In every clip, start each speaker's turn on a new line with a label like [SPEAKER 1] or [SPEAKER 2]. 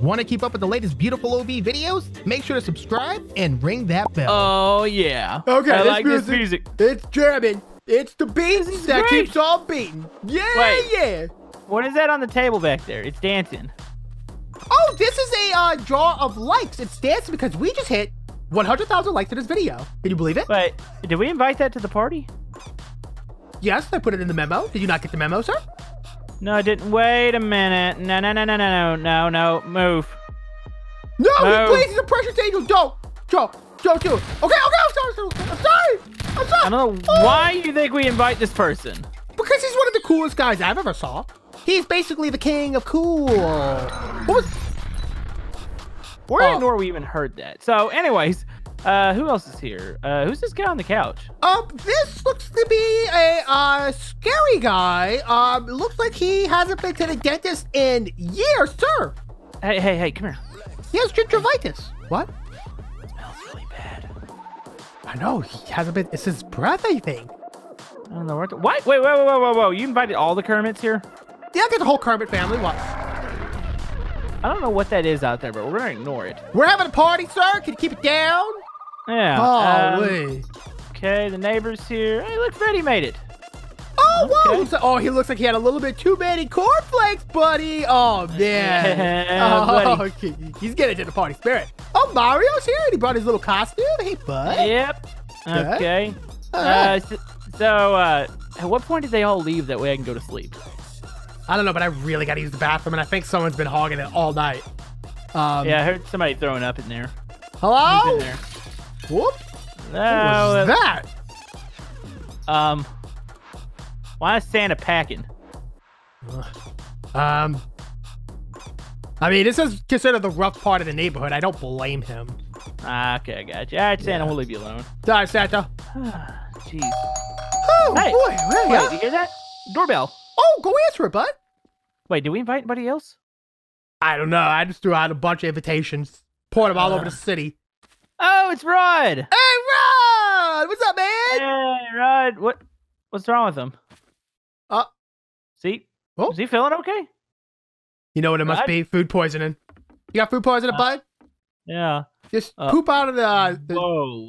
[SPEAKER 1] Want to keep up with the latest beautiful OB videos? Make sure to subscribe and ring that bell.
[SPEAKER 2] Oh yeah.
[SPEAKER 3] Okay,
[SPEAKER 2] I
[SPEAKER 3] this
[SPEAKER 2] like this
[SPEAKER 3] music-
[SPEAKER 2] music.
[SPEAKER 3] It's German. It's the beat
[SPEAKER 2] is
[SPEAKER 3] that
[SPEAKER 2] great.
[SPEAKER 3] keeps on beating. Yeah,
[SPEAKER 2] Wait.
[SPEAKER 3] yeah.
[SPEAKER 2] What is that on the table back there? It's dancing.
[SPEAKER 3] Oh, this is a uh, draw of likes. It's dancing because we just hit 100,000 likes to this video. Can you believe it?
[SPEAKER 2] Wait, did we invite that to the party?
[SPEAKER 3] Yes, I put it in the memo. Did you not get the memo, sir?
[SPEAKER 2] No, I didn't. Wait a minute. No, no, no, no, no, no, no, no. Move.
[SPEAKER 3] No,
[SPEAKER 2] No.
[SPEAKER 3] please, he's a precious angel. Don't, don't, don't do it. Okay, okay, I'm sorry, I'm sorry. I'm sorry. I'm sorry.
[SPEAKER 2] I don't know
[SPEAKER 3] Oh,
[SPEAKER 2] why you think we invite this person.
[SPEAKER 3] Because he's one of the coolest guys I've ever saw. He's basically the king of cool. What was?
[SPEAKER 2] Where
[SPEAKER 3] Oh.
[SPEAKER 2] in Nor we even heard that? So, anyways, uh, who else is here? Uh, who's this guy on the couch?
[SPEAKER 3] Um, this looks to be a uh scary guy. Um, looks like he hasn't been to the dentist in years, sir.
[SPEAKER 2] Hey, hey, hey, come here.
[SPEAKER 3] He has gingivitis. What?
[SPEAKER 2] smells really bad.
[SPEAKER 3] I know he hasn't been. It's his breath, I think.
[SPEAKER 2] I don't know what? Wait, wait, wait, wait, wait, wait. You invited all the Kermits here?
[SPEAKER 3] Yeah, I got the whole Kermit family. What?
[SPEAKER 2] I don't know what that is out there, but we're gonna ignore it.
[SPEAKER 3] We're having a party, sir. Can you keep it down?
[SPEAKER 2] Yeah.
[SPEAKER 3] Oh,
[SPEAKER 2] um. Okay, the neighbor's here. Hey, look, Freddy made it.
[SPEAKER 3] Oh, whoa. So- oh, he looks like he had a little bit too many cornflakes, buddy. Oh, man. Oh,
[SPEAKER 2] buddy.
[SPEAKER 3] okay. He's getting to the party spirit. Oh, Mario's here. and He brought his little costume. Hey, bud.
[SPEAKER 2] Yep.
[SPEAKER 3] Okay.
[SPEAKER 2] Uh, so, so, uh, at what point did they all leave? That way I can go to sleep.
[SPEAKER 3] I don't know, but I really got to use the bathroom, and I think someone's been hogging it all night. Um,
[SPEAKER 2] Yeah, I heard somebody throwing up in there.
[SPEAKER 3] Hello?
[SPEAKER 2] Who's in there?
[SPEAKER 3] Whoop.
[SPEAKER 2] No,
[SPEAKER 3] What was
[SPEAKER 2] uh,
[SPEAKER 3] that?
[SPEAKER 2] Um, why is Santa packing?
[SPEAKER 3] Um, I mean, this is considered the rough part of the neighborhood. I don't blame him.
[SPEAKER 2] Ah, okay, I got you. All right, Santa, we'll leave you alone.
[SPEAKER 3] Sorry, Santa.
[SPEAKER 2] Jeez.
[SPEAKER 3] Oh,
[SPEAKER 2] Hey,
[SPEAKER 3] boy. Hey,
[SPEAKER 2] Wait, did you hear that? Doorbell.
[SPEAKER 3] Oh, go answer it, bud.
[SPEAKER 2] Wait, did we invite anybody else?
[SPEAKER 3] I don't know. I just threw out a bunch of invitations, poured them all over
[SPEAKER 2] Uh.
[SPEAKER 3] the city.
[SPEAKER 2] Oh, it's Rod.
[SPEAKER 3] Hey, Rod! What's up, man?
[SPEAKER 2] Hey, Rod. What? What's wrong with him?
[SPEAKER 3] Uh.
[SPEAKER 2] See?
[SPEAKER 3] Oh.
[SPEAKER 2] Is he feeling okay?
[SPEAKER 3] You know what it must
[SPEAKER 2] Rod?
[SPEAKER 3] be? Food poisoning. You got food poisoning,
[SPEAKER 2] Uh,
[SPEAKER 3] bud?
[SPEAKER 2] Yeah.
[SPEAKER 3] Just
[SPEAKER 2] uh,
[SPEAKER 3] poop out of the, uh, the.
[SPEAKER 2] Whoa.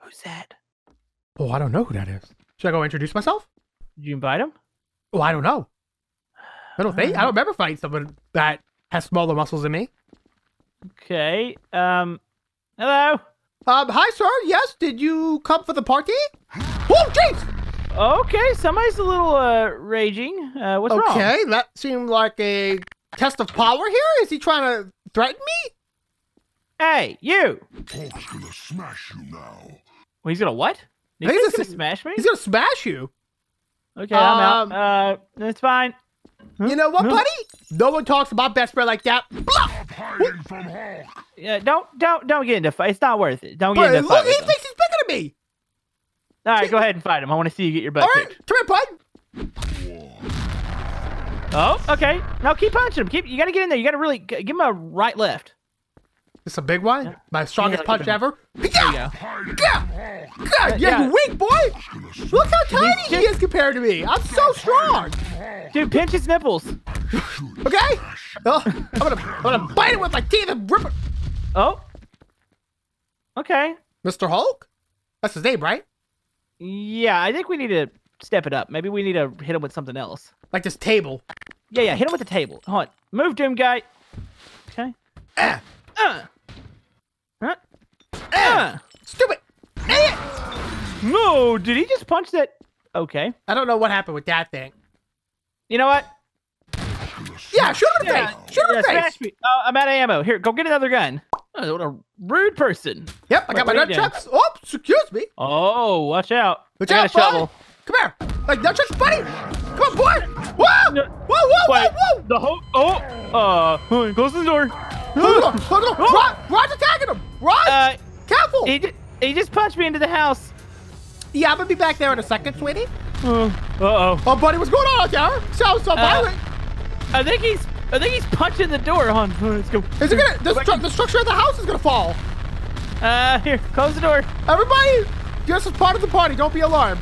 [SPEAKER 2] Who's that?
[SPEAKER 3] Oh, I don't know who that is. Should I go introduce myself?
[SPEAKER 2] Did you invite him?
[SPEAKER 3] Oh, I don't know. I don't think. I don't remember fighting someone that has smaller muscles than me.
[SPEAKER 2] Okay. Um. Hello.
[SPEAKER 3] Um, hi, sir. Yes, did you come for the party? Oh, jeez.
[SPEAKER 2] Okay, somebody's a little uh raging. Uh, what's wrong?
[SPEAKER 3] Okay, that seemed like a test of power here. Is he trying to threaten me?
[SPEAKER 2] Hey, you.
[SPEAKER 4] Hulk's gonna smash you now.
[SPEAKER 2] Well, he's gonna what?
[SPEAKER 3] I
[SPEAKER 2] He's gonna
[SPEAKER 3] this is-
[SPEAKER 2] smash me.
[SPEAKER 3] He's gonna smash you.
[SPEAKER 2] Okay, I'm
[SPEAKER 3] Um,
[SPEAKER 2] out. Uh, that's fine.
[SPEAKER 3] You know what, buddy? No one talks about best friend like that. Blah!
[SPEAKER 4] Stop hiding from Hulk.
[SPEAKER 2] Yeah, don't don't don't get into fight. It's not worth it. Don't get
[SPEAKER 3] But
[SPEAKER 2] into a
[SPEAKER 3] look,
[SPEAKER 2] fight
[SPEAKER 3] he thinks he's bigger than me.
[SPEAKER 2] All right, go ahead and fight him. I want to see you get your butt
[SPEAKER 3] All right,
[SPEAKER 2] kicked.
[SPEAKER 3] come here, bud.
[SPEAKER 2] Oh, okay. Now keep punching him. Keep. You got to get in there. You got to really give him a right left.
[SPEAKER 3] This a big one. My strongest
[SPEAKER 2] like
[SPEAKER 3] punch
[SPEAKER 2] a-
[SPEAKER 3] ever.
[SPEAKER 2] There you
[SPEAKER 3] Yeah,
[SPEAKER 2] go.
[SPEAKER 4] Hiding
[SPEAKER 3] Yeah.
[SPEAKER 4] from
[SPEAKER 3] yeah,
[SPEAKER 2] yeah.
[SPEAKER 3] you weak boy. Look how tiny he is compared to me. I'm so strong.
[SPEAKER 2] Dude, pinch his nipples.
[SPEAKER 3] Okay. Oh, I'm gonna, I'm gonna bite it with my teeth and rip it.
[SPEAKER 2] Oh. Okay.
[SPEAKER 3] Mr. Hulk. That's his name, right?
[SPEAKER 2] Yeah, I think we need to step it up. Maybe we need to hit him with something else.
[SPEAKER 3] Like this table.
[SPEAKER 2] Yeah, yeah. Hit him with the table. Hold on. Move, Doom guy. Okay.
[SPEAKER 3] Ah,
[SPEAKER 2] Uh. Huh?
[SPEAKER 3] ah,
[SPEAKER 2] Uh.
[SPEAKER 3] stupid. Idiot.
[SPEAKER 2] No, did he just punch that? Okay.
[SPEAKER 3] I don't know what happened with that thing.
[SPEAKER 2] You know what?
[SPEAKER 3] Yeah, shoot him in the
[SPEAKER 2] Yeah,
[SPEAKER 3] face. Shoot him in
[SPEAKER 2] yeah,
[SPEAKER 3] the face.
[SPEAKER 2] smash me. Oh, I'm out of ammo. Here, go get another gun. Oh, what a rude person.
[SPEAKER 3] Yep, I got my
[SPEAKER 2] what are
[SPEAKER 3] nunchucks. Oh, excuse me.
[SPEAKER 2] Oh, watch out.
[SPEAKER 3] Watch
[SPEAKER 2] I got
[SPEAKER 3] out,
[SPEAKER 2] a shovel.
[SPEAKER 3] Come here. Like nunchucks, buddy. Come on, boy. Whoa.
[SPEAKER 2] No.
[SPEAKER 3] Whoa, whoa,
[SPEAKER 2] Wait,
[SPEAKER 3] whoa, whoa.
[SPEAKER 2] the whole. Oh, uh, hold on, close the door.
[SPEAKER 3] Hold on, hold on. Rod, Rod's attacking him. Rod,
[SPEAKER 2] Uh,
[SPEAKER 3] careful.
[SPEAKER 2] he, ju- he just punched me into the house.
[SPEAKER 3] yeah, I'm gonna be back there in a second, sweetie.
[SPEAKER 2] Uh oh.
[SPEAKER 3] Oh, buddy, what's going on out there? Sounds so violent.
[SPEAKER 2] I think he's. I think he's punching the door. Hold on, let's go.
[SPEAKER 3] Is it gonna? The, stru- the structure of the house is gonna fall.
[SPEAKER 2] Uh, here, close the door.
[SPEAKER 3] Everybody, this is part of the party. Don't be alarmed.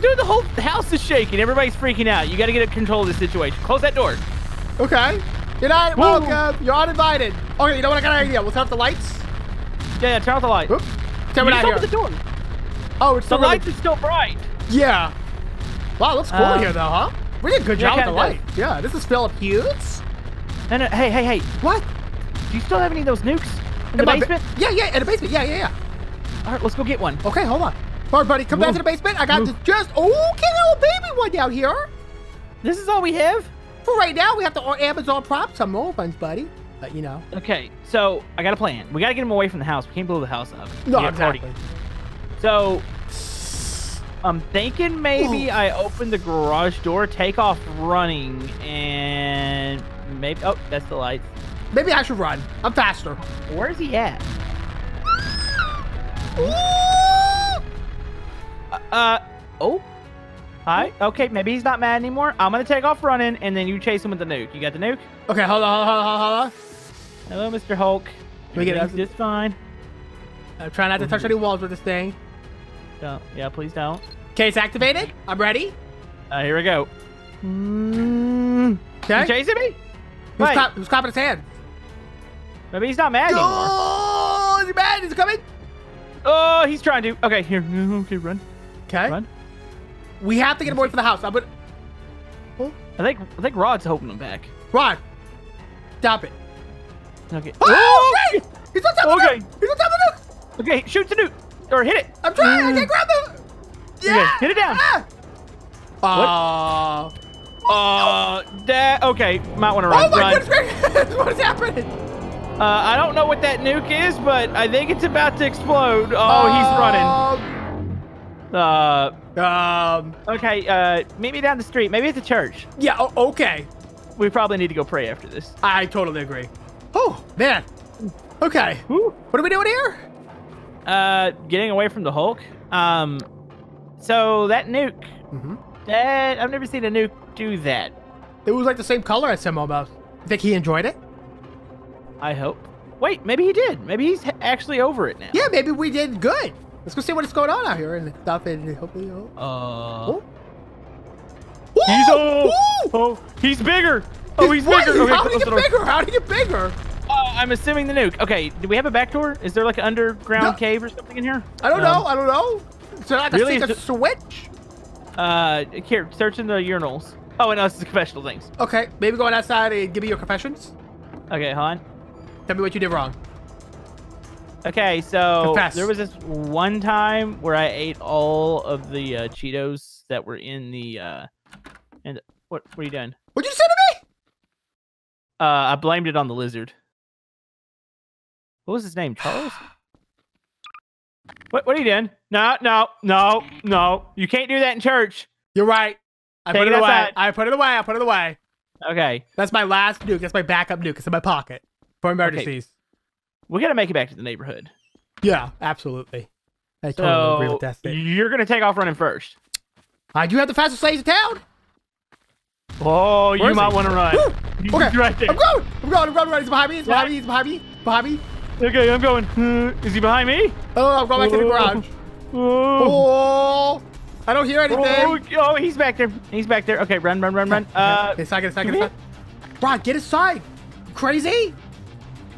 [SPEAKER 2] Dude, the whole house is shaking. Everybody's freaking out. You got to get a control of the situation. Close that door.
[SPEAKER 3] Okay. You're not
[SPEAKER 2] Woo.
[SPEAKER 3] welcome. You're uninvited. Okay, you know what? I got an idea. We'll turn off the lights.
[SPEAKER 2] Yeah, yeah, turn off the light.
[SPEAKER 3] Oop. Turn
[SPEAKER 2] You
[SPEAKER 3] it out here.
[SPEAKER 2] the door.
[SPEAKER 3] Oh, it's
[SPEAKER 2] The
[SPEAKER 3] really-
[SPEAKER 2] lights is still bright.
[SPEAKER 3] Yeah. Wow, looks cool
[SPEAKER 2] Um,
[SPEAKER 3] here though, huh? We did a good
[SPEAKER 2] yeah,
[SPEAKER 3] job with the light. Yeah, this is Philip Hughes.
[SPEAKER 2] And uh, hey, hey, hey,
[SPEAKER 3] What?
[SPEAKER 2] do you still have any of those nukes in the
[SPEAKER 3] my ba-
[SPEAKER 2] basement?
[SPEAKER 3] yeah, yeah, in the basement. Yeah, yeah, yeah.
[SPEAKER 2] All right, let's go get one.
[SPEAKER 3] Okay, hold on. All right, buddy, come back to the basement. I got
[SPEAKER 2] Move.
[SPEAKER 3] this just okay little baby one down here.
[SPEAKER 2] This is all we have.
[SPEAKER 3] For right now, we have to Amazon prop some more ones, buddy. But you know.
[SPEAKER 2] Okay, so I got a plan. We got to get him away from the house. We can't blow the house up.
[SPEAKER 3] No,
[SPEAKER 2] party.
[SPEAKER 3] exactly.
[SPEAKER 2] So I'm thinking maybe
[SPEAKER 3] Ooh.
[SPEAKER 2] I open the garage door, take off running, and maybe. Oh, that's the lights.
[SPEAKER 3] Maybe I should run. I'm faster.
[SPEAKER 2] Where's he at?
[SPEAKER 3] Uh,
[SPEAKER 2] uh, oh. Hi. Okay, maybe he's not mad anymore. I'm gonna take off running, and then you chase him with the nuke. You got the nuke?
[SPEAKER 3] Okay, hold on, hold on, hold on, hold on.
[SPEAKER 2] Hello, Mr. Hulk.
[SPEAKER 3] me get
[SPEAKER 2] just fine.
[SPEAKER 3] Uh, I'm trying not to touch mm-hmm. any walls with this thing.
[SPEAKER 2] Don't. Yeah, please don't.
[SPEAKER 3] Okay, it's activated. I'm ready.
[SPEAKER 2] Uh, here we go. Mm,
[SPEAKER 3] Okay.
[SPEAKER 2] You chasing me?
[SPEAKER 3] Who's,
[SPEAKER 2] Wait,
[SPEAKER 3] clap- who's clapping his hands?
[SPEAKER 2] maybe he's not mad anymore.
[SPEAKER 3] Oh, is he mad? Is he coming?
[SPEAKER 2] Oh, he's trying to. Okay, here. Okay, run,
[SPEAKER 3] Okay.
[SPEAKER 2] run.
[SPEAKER 3] We have to get him away from the house. I'm gonna.
[SPEAKER 2] I think I think Rod's holding him back.
[SPEAKER 3] Rod, stop it.
[SPEAKER 2] Okay.
[SPEAKER 3] Oh, okay. He's on top of
[SPEAKER 2] Okay.
[SPEAKER 3] the nuke. He's on top of the nuke.
[SPEAKER 2] Okay, shoot the nuke or hit it.
[SPEAKER 3] I'm trying. I can't grab the. Yeah.
[SPEAKER 2] hit it down.
[SPEAKER 3] Ah. Uh,
[SPEAKER 2] Uh, that. Okay, might want to
[SPEAKER 3] oh
[SPEAKER 2] run.
[SPEAKER 3] my
[SPEAKER 2] run.
[SPEAKER 3] goodness! what is happening?
[SPEAKER 2] Uh, I don't know what that nuke is, but I think it's about to explode. Oh, he's running. Uh.
[SPEAKER 3] Um.
[SPEAKER 2] okay. Uh, meet me down the street. Maybe it's a church.
[SPEAKER 3] Yeah. Oh, okay.
[SPEAKER 2] We probably need to go pray after this.
[SPEAKER 3] I totally agree. Oh man. Okay.
[SPEAKER 2] Woo.
[SPEAKER 3] What are we doing here?
[SPEAKER 2] Uh, getting away from the Hulk. Um, so that nuke.
[SPEAKER 3] Mm-hmm.
[SPEAKER 2] That I've never seen a nuke do that.
[SPEAKER 3] It was like the same color as him almost. Think he enjoyed it?
[SPEAKER 2] I hope. Wait, maybe he did. Maybe he's actually over it now.
[SPEAKER 3] Yeah, maybe we did good. Let's go see what is going on out here and stuff and hopefully. Oh.
[SPEAKER 2] Uh,
[SPEAKER 3] Ooh,
[SPEAKER 2] he's oh, oh, he's bigger. Oh, he's
[SPEAKER 3] Wait,
[SPEAKER 2] bigger. Okay,
[SPEAKER 3] How did he get bigger? How did he get bigger?
[SPEAKER 2] Uh, I'm assuming the nuke. Okay, do we have a back door? Is there like an underground
[SPEAKER 3] No.
[SPEAKER 2] cave or something in here?
[SPEAKER 3] I don't
[SPEAKER 2] Um,
[SPEAKER 3] know. I don't know. So I can
[SPEAKER 2] really,
[SPEAKER 3] see the switch.
[SPEAKER 2] Uh, here, search in the urinals. Oh, and this is confessional things.
[SPEAKER 3] Okay, maybe going outside and give me your confessions.
[SPEAKER 2] Okay, hold on.
[SPEAKER 3] Tell me what you did wrong.
[SPEAKER 2] Okay, so
[SPEAKER 3] Confess.
[SPEAKER 2] there was this one time where I ate all of the uh, Cheetos that were in the uh, and what? What are you doing?
[SPEAKER 3] What'd you say to me?
[SPEAKER 2] Uh, I blamed it on the lizard. What was his name? Charles? What? What are you doing? No, no, no, no! You can't do that in church.
[SPEAKER 3] You're right. I
[SPEAKER 2] Take
[SPEAKER 3] put
[SPEAKER 2] it
[SPEAKER 3] it away. I put it away. I put it away.
[SPEAKER 2] Okay,
[SPEAKER 3] That's my last nuke. That's my backup nuke. It's in my pocket for emergencies.
[SPEAKER 2] we gotta make it back to the neighborhood.
[SPEAKER 3] Yeah, absolutely. I totally agree
[SPEAKER 2] So
[SPEAKER 3] with that statement.
[SPEAKER 2] you're gonna take off running first.
[SPEAKER 3] I do have the fastest lanes in town.
[SPEAKER 2] Oh,
[SPEAKER 3] Where
[SPEAKER 2] you might want to run.
[SPEAKER 3] Woo! Okay,
[SPEAKER 2] right there.
[SPEAKER 3] I'm going. I'm going. I'm going. Going. He's behind me. He's behind me. He's behind me. He's behind me.
[SPEAKER 2] Okay, I'm going. Uh, is he behind me?
[SPEAKER 3] Oh, I'm going back to the garage.
[SPEAKER 2] Oh.
[SPEAKER 3] Oh, I don't hear anything.
[SPEAKER 2] Oh, oh, he's back there. He's back there. Okay, run, run, run, run. Uh,
[SPEAKER 3] it's not gonna, it's not
[SPEAKER 2] come
[SPEAKER 3] gonna, Rod, get inside. Crazy?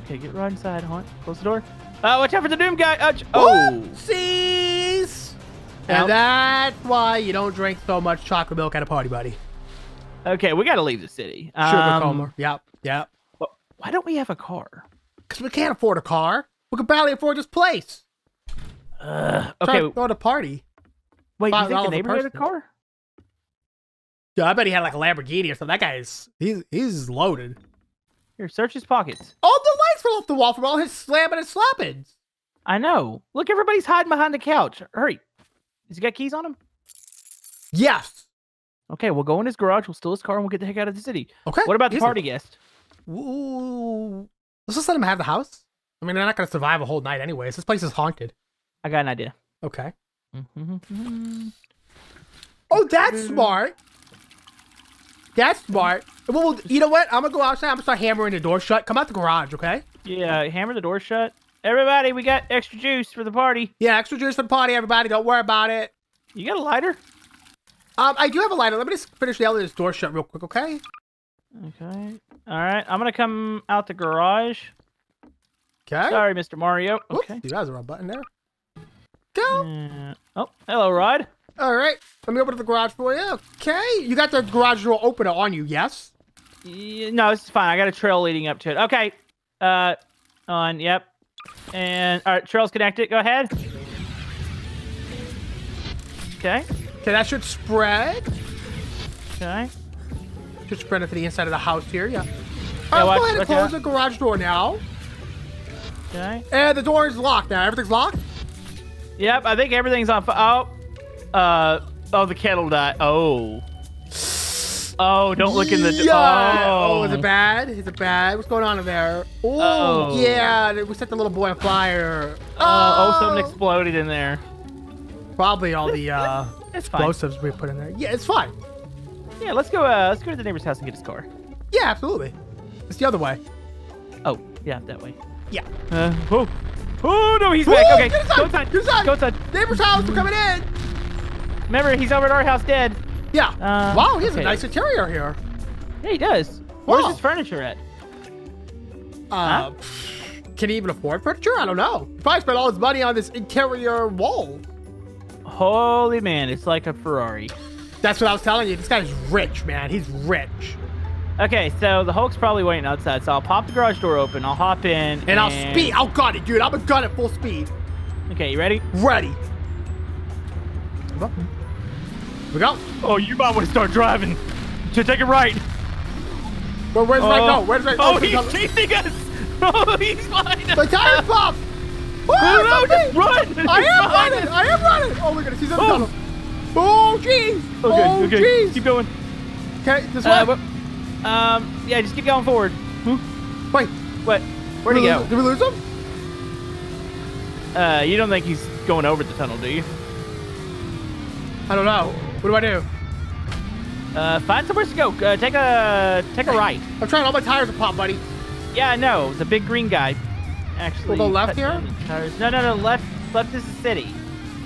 [SPEAKER 2] okay, get right inside. On. Close the door. Uh, watch out for the doom guy. Uh, oh,
[SPEAKER 3] Oopsies. And that's why you don't drink so much chocolate milk at a party, buddy.
[SPEAKER 2] okay. We gotta leave the city.
[SPEAKER 3] Sugar
[SPEAKER 2] Um,
[SPEAKER 3] coma. Yep, yep.
[SPEAKER 2] Why don't we have a car?
[SPEAKER 3] Because we can't afford a car. We can barely afford this place.
[SPEAKER 2] Uh,
[SPEAKER 3] Try
[SPEAKER 2] okay.
[SPEAKER 3] go to a party.
[SPEAKER 2] Wait, you think the
[SPEAKER 3] neighbor
[SPEAKER 2] neighborhood had a car?
[SPEAKER 3] Yeah, I bet he had like a Lamborghini or something. That guy's he's he's loaded.
[SPEAKER 2] Here, search his pockets.
[SPEAKER 3] All the lights fell off the wall from all his slamming and slapping.
[SPEAKER 2] I know. Look, everybody's hiding behind the couch. Hurry. Has he got keys on him?
[SPEAKER 3] Yes.
[SPEAKER 2] Okay, we'll go in his garage. We'll steal his car and we'll get the heck out of the city.
[SPEAKER 3] Okay.
[SPEAKER 2] What about the
[SPEAKER 3] easy.
[SPEAKER 2] party guest?
[SPEAKER 3] Ooh. Let's just let him have the house. I mean, they're not gonna survive a whole night anyways. This place is haunted.
[SPEAKER 2] I got an idea.
[SPEAKER 3] Okay.
[SPEAKER 2] Mm-hmm.
[SPEAKER 3] Oh, that's smart. That's smart. Well, you know what? I'm gonna go outside. I'm gonna start hammering the door shut. Come out the garage, okay?
[SPEAKER 2] Yeah, hammer the door shut. Everybody, we got extra juice for the party.
[SPEAKER 3] Yeah, extra juice for the party, everybody. Don't worry about it.
[SPEAKER 2] You got a lighter?
[SPEAKER 3] Um, I do have a lighter. Let me just finish nailing this door shut real quick, okay?
[SPEAKER 2] Okay. All right. I'm gonna come out the garage.
[SPEAKER 3] Okay.
[SPEAKER 2] Sorry, Mr. Mario. Okay.
[SPEAKER 3] that was the wrong button there. Go.
[SPEAKER 2] Uh, oh, hello, Rod.
[SPEAKER 3] All right. Let me open up the garage for you. Okay. You got the garage door opener on you, yes?
[SPEAKER 2] Y- No, it's fine. I got a trail leading up to it. Okay. Uh, on. Yep. And all right, trail's connected. Go ahead. Okay.
[SPEAKER 3] Okay, that should spread.
[SPEAKER 2] Okay.
[SPEAKER 3] Should spread into the inside of the house here, yeah.
[SPEAKER 2] Yeah,
[SPEAKER 3] right,
[SPEAKER 2] watch-
[SPEAKER 3] go ahead and close
[SPEAKER 2] out.
[SPEAKER 3] the garage door now.
[SPEAKER 2] Okay.
[SPEAKER 3] And the door is locked now. Everything's locked?
[SPEAKER 2] Yep. I think everything's on. fi- Oh. Uh. Oh, the kettle died. Oh. Oh, don't look in the.
[SPEAKER 3] Yeah.
[SPEAKER 2] Oh.
[SPEAKER 3] Oh, is it bad? Is it bad? What's going on in there? Oh,
[SPEAKER 2] Oh.
[SPEAKER 3] yeah. We set the little boy on fire.
[SPEAKER 2] Oh, oh, something exploded in there.
[SPEAKER 3] Probably all the uh,
[SPEAKER 2] It's fine.
[SPEAKER 3] explosives we put in there. Yeah, it's fine.
[SPEAKER 2] Yeah, let's go. Uh, let's go to the neighbor's house and get his car.
[SPEAKER 3] Yeah, absolutely. It's the other way.
[SPEAKER 2] Oh, yeah, that way.
[SPEAKER 3] Yeah.
[SPEAKER 2] Uh, oh, oh no, he's back.
[SPEAKER 3] Whoa,
[SPEAKER 2] Okay,
[SPEAKER 3] get inside,
[SPEAKER 2] go inside.
[SPEAKER 3] get inside.
[SPEAKER 2] Go inside.
[SPEAKER 3] Neighbor's house, we're coming in.
[SPEAKER 2] Remember, he's over at our house dead.
[SPEAKER 3] Yeah.
[SPEAKER 2] Uh,
[SPEAKER 3] wow, he has a
[SPEAKER 2] okay.
[SPEAKER 3] nice interior here.
[SPEAKER 2] Yeah, he does. Where's
[SPEAKER 3] Wow.
[SPEAKER 2] his furniture at?
[SPEAKER 3] Uh, Can he even afford furniture? I don't know. He probably spent all his money on this interior wall.
[SPEAKER 2] Holy man, it's like a Ferrari.
[SPEAKER 3] That's what I was telling you. This guy's rich, man. He's rich.
[SPEAKER 2] Okay, so the Hulk's probably waiting outside, so I'll pop the garage door open. I'll hop in.
[SPEAKER 3] And, I'll speed. I'll gun it, dude. I'm a gun at full speed.
[SPEAKER 2] Okay, you ready?
[SPEAKER 3] Ready. Here we go.
[SPEAKER 2] Oh, you might want to start driving. Should take it right.
[SPEAKER 3] But where's right
[SPEAKER 2] Oh.
[SPEAKER 3] go? Where's right
[SPEAKER 2] oh, oh,
[SPEAKER 3] he's
[SPEAKER 2] he's
[SPEAKER 3] coming.
[SPEAKER 2] chasing us. Oh, he's behind us.
[SPEAKER 3] The tires pop.
[SPEAKER 2] Oh,
[SPEAKER 3] Oh,
[SPEAKER 2] no, just run.
[SPEAKER 3] I am running. I am running. Oh my goodness, he's in the
[SPEAKER 2] Oh.
[SPEAKER 3] tunnel. Oh jeez.
[SPEAKER 2] Okay,
[SPEAKER 3] oh
[SPEAKER 2] okay.
[SPEAKER 3] jeez.
[SPEAKER 2] Keep going.
[SPEAKER 3] Okay, this
[SPEAKER 2] Uh,
[SPEAKER 3] way.
[SPEAKER 2] um, yeah, just keep going forward.
[SPEAKER 3] Wait.
[SPEAKER 2] What? Where'd he
[SPEAKER 3] did we
[SPEAKER 2] go?
[SPEAKER 3] Did we lose him?
[SPEAKER 2] Uh, you don't think he's going over the tunnel, do you?
[SPEAKER 3] I don't know. What do I do?
[SPEAKER 2] Uh, find somewhere to go. Uh, take a take a right.
[SPEAKER 3] I'm trying. All my tires are pop, buddy.
[SPEAKER 2] Yeah, I no, the big green guy. Actually,
[SPEAKER 3] We'll go left here?
[SPEAKER 2] No, no, no. Left. Left is the city.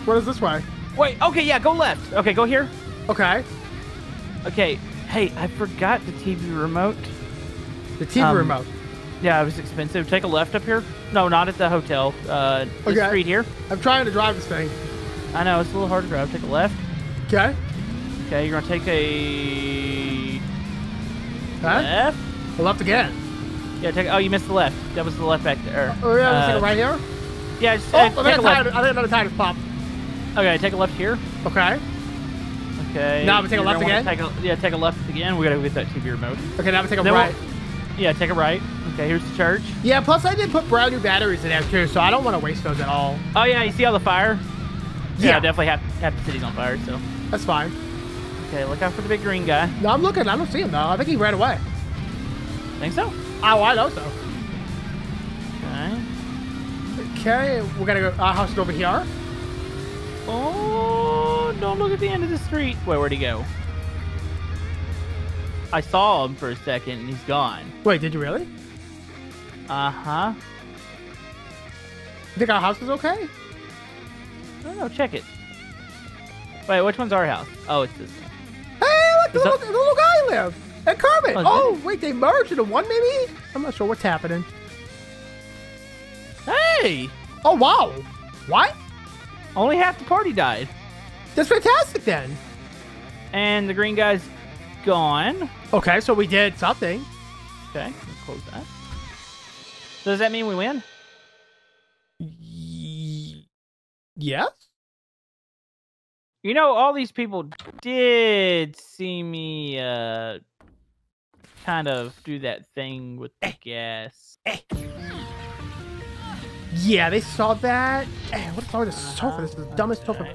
[SPEAKER 3] What is this way?
[SPEAKER 2] Wait. Okay, yeah. Go left. Okay, go here.
[SPEAKER 3] Okay.
[SPEAKER 2] Okay. Hey, I forgot the TV remote.
[SPEAKER 3] The TV
[SPEAKER 2] Um,
[SPEAKER 3] remote.
[SPEAKER 2] Yeah, it was expensive. Take a left up here. No, not at the hotel. Uh, the street here.
[SPEAKER 3] I'm trying to drive this thing.
[SPEAKER 2] I know it's a little hard to drive. Take a left.
[SPEAKER 3] Okay.
[SPEAKER 2] Okay, you're gonna take a
[SPEAKER 3] Huh?
[SPEAKER 2] left.
[SPEAKER 3] Well, left again.
[SPEAKER 2] Yeah, take. Oh, you missed the left. That was the left back there.
[SPEAKER 3] Oh yeah,
[SPEAKER 2] Uh,
[SPEAKER 3] right here.
[SPEAKER 2] Yeah, just
[SPEAKER 3] Oh,
[SPEAKER 2] uh,
[SPEAKER 3] I
[SPEAKER 2] take
[SPEAKER 3] think
[SPEAKER 2] a
[SPEAKER 3] a
[SPEAKER 2] left.
[SPEAKER 3] I think another tire just popped.
[SPEAKER 2] Okay, take a left here.
[SPEAKER 3] Okay.
[SPEAKER 2] Okay.
[SPEAKER 3] Now we take a left again?
[SPEAKER 2] Take a, yeah, take a left again. We gotta get that TV remote.
[SPEAKER 3] Okay, now we take a
[SPEAKER 2] Then we'll-
[SPEAKER 3] right.
[SPEAKER 2] Yeah, take a right. Okay, here's the church.
[SPEAKER 3] Yeah. Plus, I did put brand new batteries in there too, so I don't want to waste those at all.
[SPEAKER 2] Oh yeah, you see all the fire?
[SPEAKER 3] Yeah.
[SPEAKER 2] definitely half half the city's on fire. So
[SPEAKER 3] That's fine.
[SPEAKER 2] okay, look out for the big green guy.
[SPEAKER 3] No, I'm looking. I don't see him though. I think he ran away.
[SPEAKER 2] Think so?
[SPEAKER 3] Oh, I know so.
[SPEAKER 2] Okay.
[SPEAKER 3] Okay, we're gonna go. Our house is over here.
[SPEAKER 2] Oh, don't look at the end of the street. Wait, where'd he go? I saw him for a second and he's gone.
[SPEAKER 3] Wait, did you really?
[SPEAKER 2] Uh huh.
[SPEAKER 3] You think our house is okay?
[SPEAKER 2] I don't know. Check it. Wait, which one's our house? Oh, it's this one.
[SPEAKER 3] Hey, look, the little, the little guy lives. And Kermit.
[SPEAKER 2] Oh,
[SPEAKER 3] Oh, wait, they merged into one maybe? I'm not sure what's happening.
[SPEAKER 2] Hey!
[SPEAKER 3] Oh, wow. What?
[SPEAKER 2] Only half the party died. That's
[SPEAKER 3] fantastic then.
[SPEAKER 2] And the green guy's gone.
[SPEAKER 3] Okay, so we did something.
[SPEAKER 2] Okay, close that. Does that mean we win?
[SPEAKER 3] Y- yes?
[SPEAKER 2] You know, all these people did see me uh kind of do that thing with the gas.
[SPEAKER 3] Yeah, they saw that. Eh, what's wrong with this sofa? This is the dumbest sofa.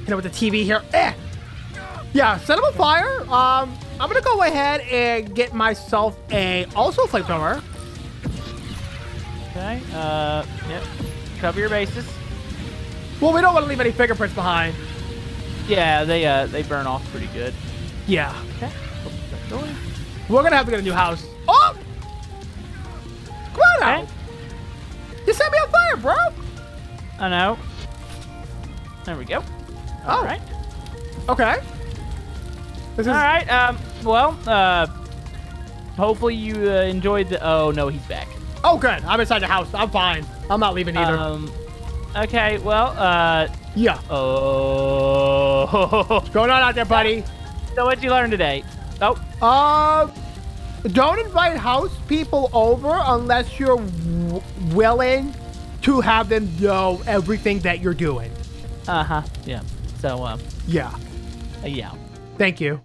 [SPEAKER 3] You know, with the TV here. Eh. Yeah, set them on fire. Um, I'm gonna go ahead and get myself a also flamethrower.
[SPEAKER 2] Okay. Uh yep. Cover your bases.
[SPEAKER 3] Well, we don't want to leave any fingerprints behind.
[SPEAKER 2] Yeah, they uh they burn off pretty good.
[SPEAKER 3] Yeah.
[SPEAKER 2] Okay. Open that door.
[SPEAKER 3] We're gonna have to get a new house. Oh! Come on!
[SPEAKER 2] Okay.
[SPEAKER 3] You set me on fire, bro!
[SPEAKER 2] I know. There we go.
[SPEAKER 3] Oh.
[SPEAKER 2] All right.
[SPEAKER 3] Okay. This is
[SPEAKER 2] All right. Um. Well. Uh. hopefully you uh, enjoyed the. Oh no, he's back.
[SPEAKER 3] Oh, good. I'm inside the house. I'm fine. I'm not leaving either.
[SPEAKER 2] Um. Okay. Well. Uh.
[SPEAKER 3] yeah.
[SPEAKER 2] Oh.
[SPEAKER 3] What's going on out there, buddy?
[SPEAKER 2] so what'd you learn today? Oh.
[SPEAKER 3] Uh, don't invite house people over unless you're willing to have them know everything that you're doing.
[SPEAKER 2] Uh huh. Yeah. So. Um.
[SPEAKER 3] Yeah.
[SPEAKER 2] uh, yeah.
[SPEAKER 3] Thank you.